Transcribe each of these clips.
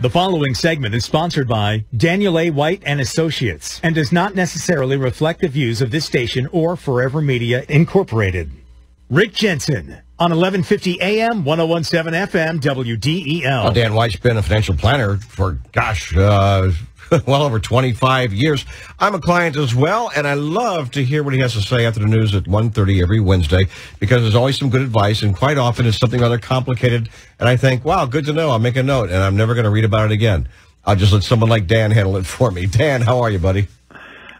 The following segment is sponsored by Daniel A. White and Associates and does not necessarily reflect the views of this station or Forever Media Incorporated. Rick Jensen on 1150 AM, 1017 FM, WDEL. Well, Dan White's been a financial planner for, gosh, uh, well over 25 years. I'm a client as well, and I love to hear what he has to say after the news at 1.30 every Wednesday because there's always some good advice, and quite often it's something rather complicated, and I think, wow, good to know. I'll make a note, and I'm never going to read about it again. I'll just let someone like Dan handle it for me. Dan, how are you, buddy?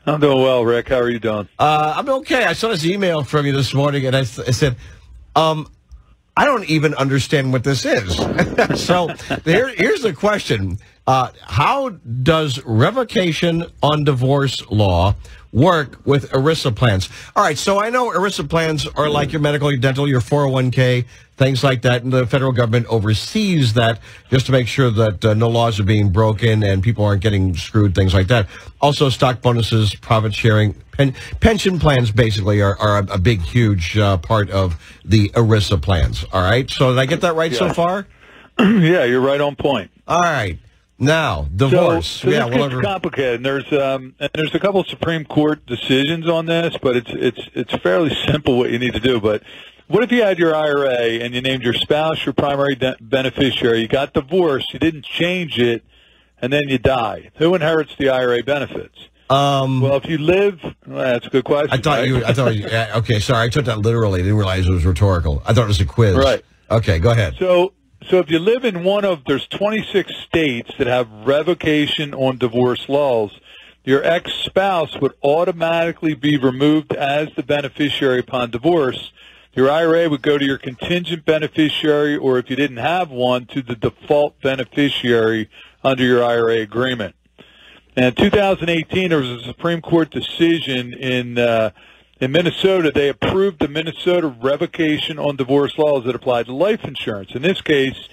I'm doing well, Rick. How are you doing? Uh, I'm okay. I saw this email from you this morning, and I, I said, um, I don't even understand what this is. so here, here's the question. Uh, how does revocation on divorce law work with ERISA plans? All right, so I know ERISA plans are like your medical, your dental, your 401k, things like that, and the federal government oversees that just to make sure that uh, no laws are being broken and people aren't getting screwed, things like that. Also, stock bonuses, profit sharing, pen, pension plans basically are, are a, a big, huge uh, part of the ERISA plans. All right, so did I get that right yeah. so far? yeah, you're right on point. All right. Now, divorce. So, so yeah, this gets complicated. There's um, and there's a couple of Supreme Court decisions on this, but it's it's it's fairly simple what you need to do. But what if you had your IRA and you named your spouse your primary beneficiary? You got divorced, you didn't change it, and then you die. Who inherits the IRA benefits? Um, well, if you live, well, that's a good question. I thought right? you. I thought. You, okay, sorry. I took that literally. I didn't realize it was rhetorical. I thought it was a quiz. Right. Okay, go ahead. So so if you live in one of, there's 26 states that have revocation on divorce laws, your ex-spouse would automatically be removed as the beneficiary upon divorce. Your IRA would go to your contingent beneficiary, or if you didn't have one, to the default beneficiary under your IRA agreement. And in 2018, there was a Supreme Court decision in uh, in Minnesota, they approved the Minnesota revocation on divorce laws that applied to life insurance. In this case,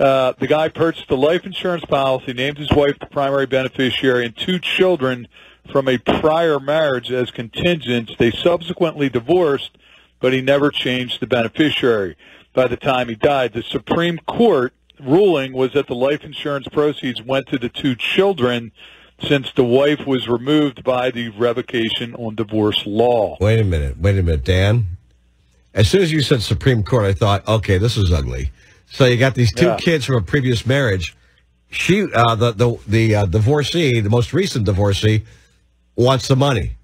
uh, the guy purchased a life insurance policy, named his wife the primary beneficiary, and two children from a prior marriage as contingents. They subsequently divorced, but he never changed the beneficiary. By the time he died, the Supreme Court ruling was that the life insurance proceeds went to the two children since the wife was removed by the revocation on divorce law. Wait a minute. Wait a minute, Dan. As soon as you said Supreme Court, I thought, okay, this is ugly. So you got these two yeah. kids from a previous marriage. She, uh, the the the uh, divorcee, the most recent divorcee, wants the money.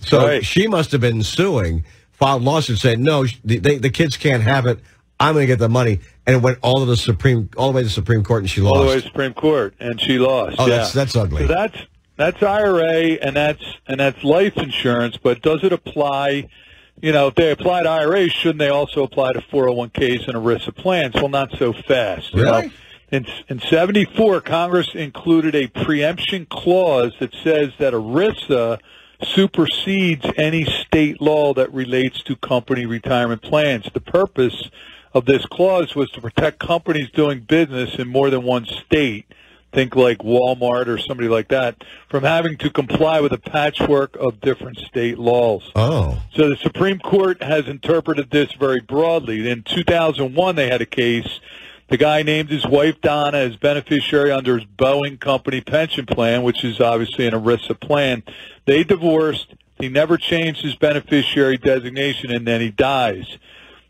So right. she must have been suing, filed lawsuit saying, no, the, they, the kids can't have it. I'm going to get the money, and it went all the Supreme, all the way to the Supreme Court, and she lost. All the way to the Supreme Court, and she lost. Oh, yeah. that's that's ugly. So that's that's IRA, and that's and that's life insurance. But does it apply? You know, if they apply to IRAs, shouldn't they also apply to 401ks and ERISA plans? Well, not so fast. Really? know? In, in 74, Congress included a preemption clause that says that ERISA supersedes any state law that relates to company retirement plans. The purpose of this clause was to protect companies doing business in more than one state, think like Walmart or somebody like that, from having to comply with a patchwork of different state laws. Oh. So the Supreme Court has interpreted this very broadly. In 2001, they had a case. The guy named his wife Donna as beneficiary under his Boeing company pension plan, which is obviously an ERISA plan. They divorced. He never changed his beneficiary designation, and then he dies.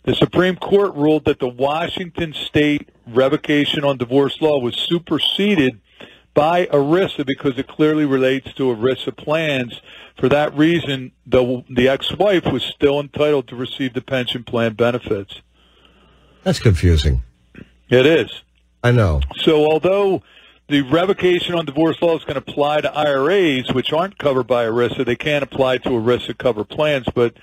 The Supreme Court ruled that the Washington state revocation on divorce law was superseded by ERISA because it clearly relates to ERISA plans. For that reason, the, the ex-wife was still entitled to receive the pension plan benefits. That's confusing. It is. I know. So although the revocation on divorce law is going to apply to IRAs, which aren't covered by ERISA, they can't apply to ERISA covered plans, but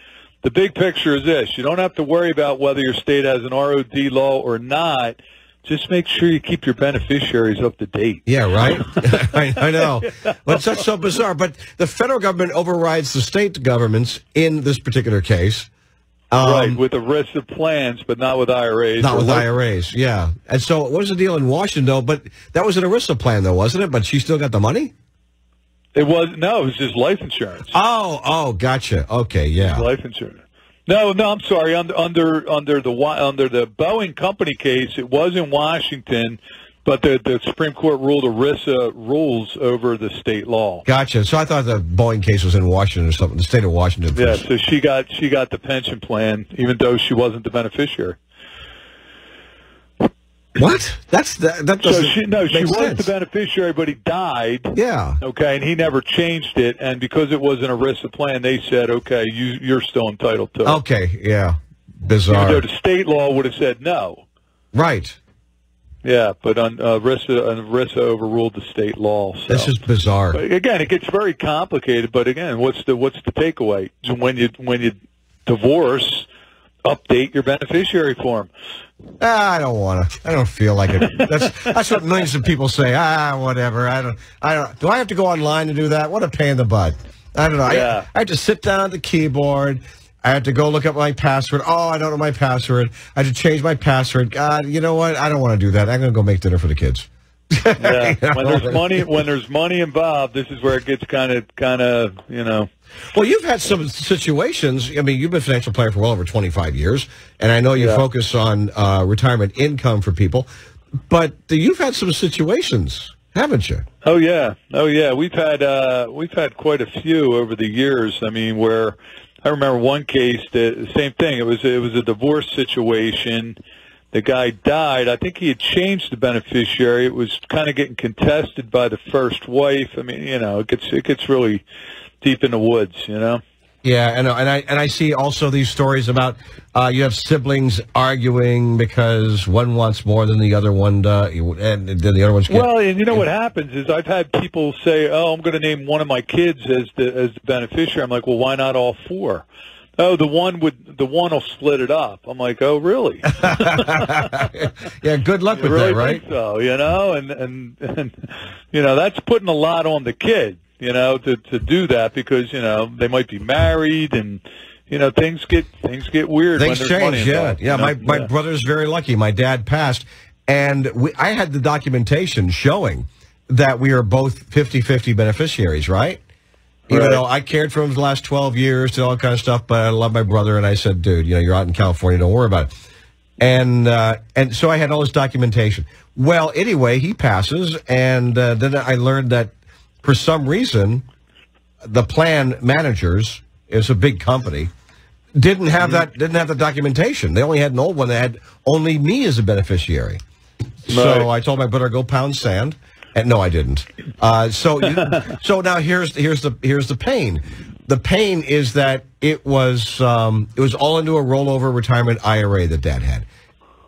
the big picture is this. You don't have to worry about whether your state has an ROD law or not. Just make sure you keep your beneficiaries up to date. Yeah, right? I, I, know. But that's so bizarre. But the federal government overrides the state governments in this particular case. Um, right, with ERISA plans, but not with IRAs. Not with? IRAs, yeah. And so what was the deal in Washington, though? But that was an ERISA plan, though, wasn't it? But she still got the money? It was no, it was just life insurance. Oh, oh, gotcha. Okay, yeah, life insurance. No, no, I'm sorry. Under under under the under the Boeing company case, it was in Washington, But the, the Supreme Court ruled ERISA rules over the state law. Gotcha. So I thought the Boeing case was in Washington or something, the state of Washington. Yeah, so she got she got the pension plan, even though she wasn't the beneficiary. What? That's that. That So doesn't she no, she was sense. the beneficiary, but he died. Yeah. Okay, and he never changed it, and because it was an ERISA plan, they said, okay, you you're still entitled to it. Okay. Yeah. Even Bizarre. though the state law would have said no. Right. Yeah, but on uh, ERISA, ERISA overruled the state law. So. This is bizarre. But again, it gets very complicated. But again, what's the what's the takeaway? So when you when you divorce, update your beneficiary form. Ah, I don't want to. I don't feel like it. That's that's what millions of people say. Ah, whatever. I don't. I don't. Do I have to go online to do that? What a pain in the butt. I don't know. Yeah. I, I had to sit down at the keyboard. I had to go look up my password. Oh, I don't know my password. I had to change my password. God, you know what? I don't want to do that. I'm going to go make dinner for the kids. Yeah. When there's money when there's money involved, this is where it gets kind of kind of you know. Well, you've had some situations. I mean, you've been a financial planner for well over 25 years, and I know you Yeah. focus on uh, retirement income for people, but you've had some situations, haven't you? Oh yeah, oh yeah. We've had uh, we've had quite a few over the years. I mean, where I remember one case that the same thing. It was it was a divorce situation. The guy died. I think he had changed the beneficiary. It was kind of getting contested by the first wife. I mean, you know, it gets it gets really deep in the woods. You know. Yeah, and and I and I see also these stories about uh, you have siblings arguing because one wants more than the other one, does, and then the other one's Well, and you know what happens is I've had people say, "Oh, I'm going to name one of my kids as the as the beneficiary." I'm like, "Well, why not all four? Oh, the one would the one will split it up. I'm like, "Oh, really?" yeah. Good luck You with really that, right? think so, you know, and, and and you know that's putting a lot on the kid, you know, to to do that because you know they might be married and you know things get things get weird. Things when there's money change, yeah, involved, yeah. you My know? my Yeah. brother's very lucky. My dad passed, and we, I had the documentation showing that we are both 50-50 beneficiaries, right? Even Right. though I cared for him for the last twelve years, did all kind of stuff, but I love my brother, and I said, dude, you know, you're out in California, don't worry about it. And uh, and so I had all this documentation. Well, anyway, he passes, and uh, then I learned that for some reason, the plan managers is a big company didn't have that didn't have the documentation. They only had an old one that had only me as a beneficiary. So I told my brother go pound sand, and no, I didn't. Uh, so you, so now here's here's the here's the pain. The pain is that it was um, it was all into a rollover retirement IRA that Dad had,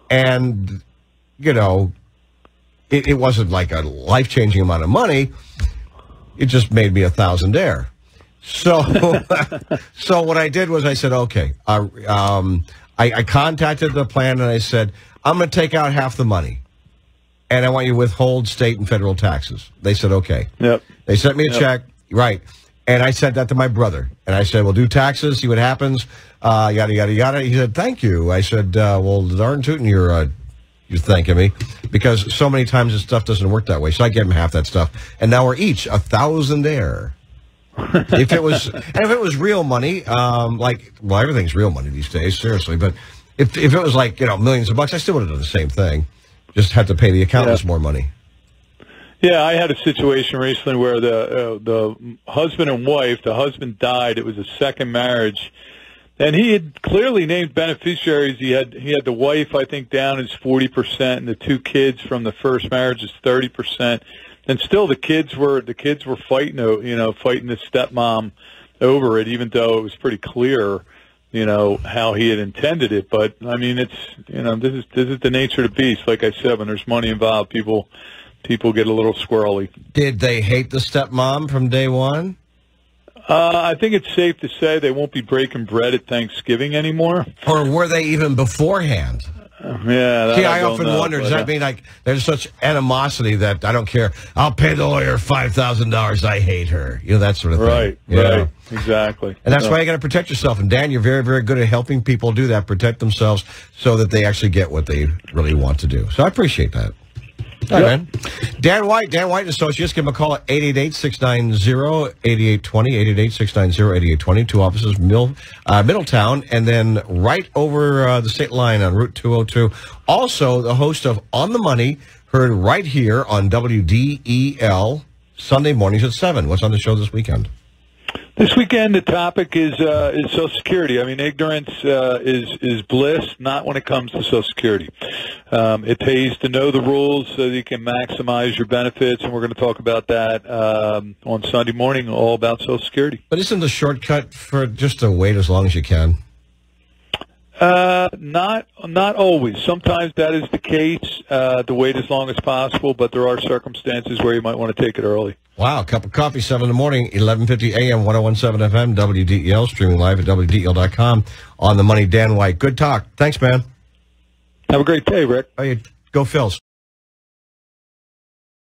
and you know, it, it wasn't like a life changing amount of money. It just made me a thousandaire. So, so what I did was I said, okay, uh, um, I, I contacted the plan and I said, I'm going to take out half the money, and I want you to withhold state and federal taxes. They said, okay. Yep. They sent me a Yep. check, right? And I sent that to my brother, and I said, "We'll do taxes, see what happens." Uh, yada yada yada. He said, "Thank you." I said, uh, "Well, darn tootin', you're uh, you're thanking me because so many times this stuff doesn't work that way." So I gave him half that stuff, and now we're each a thousandaire. if it was, and if it was real money, um, like well, everything's real money these days, seriously. But if if it was like you know millions of bucks, I still would have done the same thing. Just had to pay the accountants Yeah. more money. Yeah, I had a situation recently where the uh, the husband and wife, the husband died. It was a second marriage, and he had clearly named beneficiaries. He had he had the wife, I think, down as forty percent, and the two kids from the first marriage is thirty percent. And still, the kids were the kids were fighting, you know, fighting the stepmom over it, even though it was pretty clear, you know, how he had intended it. But I mean, it's you know, this is this is the nature of the beast. Like I said, when there's money involved, people people get a little squirrely. Did they hate the stepmom from day one? Uh, I think it's safe to say they won't be breaking bread at Thanksgiving anymore. Or were they even beforehand? Yeah, See, I don't often know, wonder, does that uh, mean like there's such animosity that I don't care? I'll pay the lawyer $5,000. I hate her. You know, that sort of thing. Right, Yeah. right, exactly. And that's Yeah. why you got to protect yourself. And Dan, you're very, very good at helping people do that, protect themselves so that they actually get what they really want to do. So I appreciate that. All right, Yep. man. Dan White, Dan White and Associates. Give him a call at 888-690-8820, 888-690-8820. Two offices, Mill, uh, Middletown, and then right over uh, the state line on Route 202. Also, the host of On the Money, heard right here on WDEL Sunday mornings at 7. What's on the show this weekend? This weekend, the topic is uh, is Social Security. I mean, ignorance uh, is is bliss, not when it comes to Social Security. Um, it pays to know the rules so that you can maximize your benefits, and we're going to talk about that um, on Sunday morning, all about Social Security. But isn't the shortcut for just to wait as long as you can? Uh, not not always. Sometimes that is the case. Uh, to wait as long as possible, but there are circumstances where you might want to take it early. Wow, A cup of coffee, 7 in the morning, 11.50 a.m., 1017 FM, WDEL, streaming live at WDEL.com on the money, Dan White. Good talk. Thanks, man. Have a great day, Rick. Oh, you go Phils.